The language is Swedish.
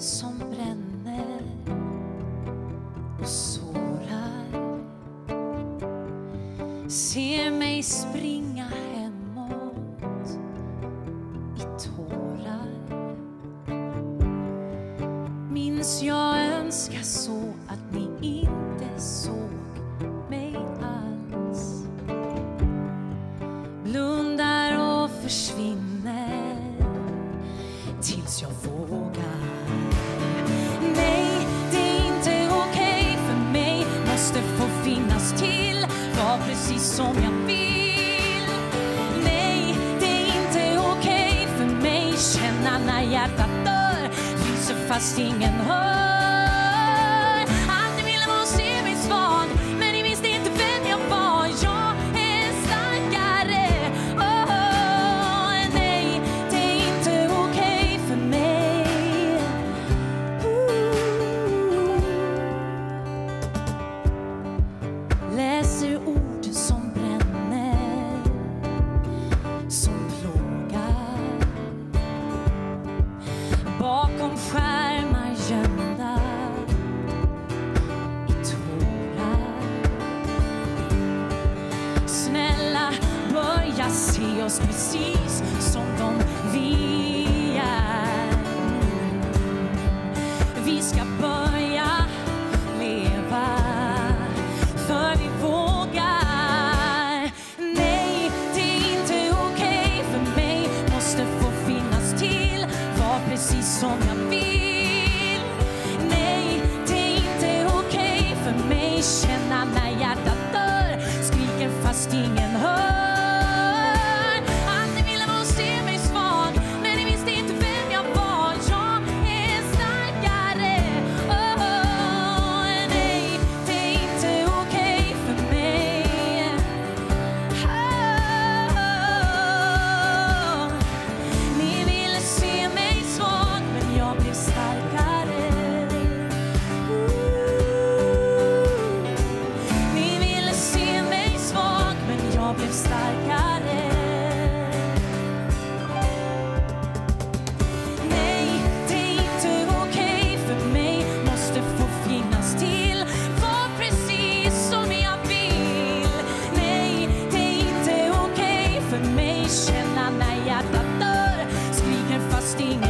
som bränner och sårar. Se mig springa hemåt i tårar. Minns jag önskar så att ni inte såg mig alls. Blundar och försvinner tills jag vågar precis som jag vill. Nej, det är inte okej okay för mig. Känna när hjärtat dör, fryser fast ingen hör. skärmar gömda i tårar. Snälla, börja se oss precis trusting in her. känna när hjärtat dör. Skriker fast ingen